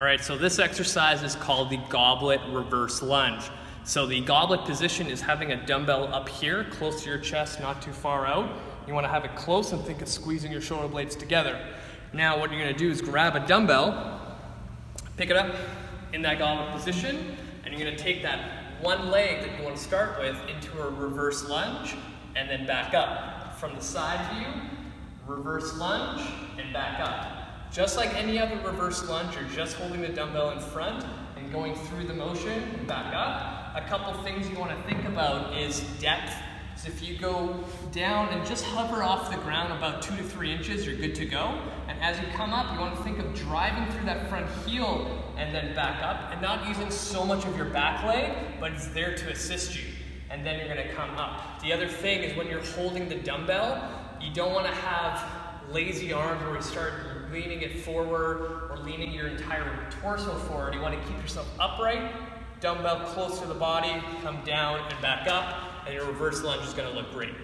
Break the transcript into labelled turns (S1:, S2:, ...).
S1: All right, so this exercise is called the goblet reverse lunge. So the goblet position is having a dumbbell up here, close to your chest, not too far out. You wanna have it close and think of squeezing your shoulder blades together. Now what you're gonna do is grab a dumbbell, pick it up in that goblet position, and you're gonna take that one leg that you wanna start with into a reverse lunge, and then back up. From the side view, reverse lunge, and back up. Just like any other reverse lunge, you're just holding the dumbbell in front and going through the motion and back up. A couple things you want to think about is depth. So if you go down and just hover off the ground about two to three inches, you're good to go. And as you come up, you want to think of driving through that front heel and then back up and not using so much of your back leg, but it's there to assist you. And then you're going to come up. The other thing is when you're holding the dumbbell, you don't want to have lazy arms where you start leaning it forward or leaning your entire torso forward. You want to keep yourself upright, dumbbell close to the body, come down and back up, and your reverse lunge is going to look great.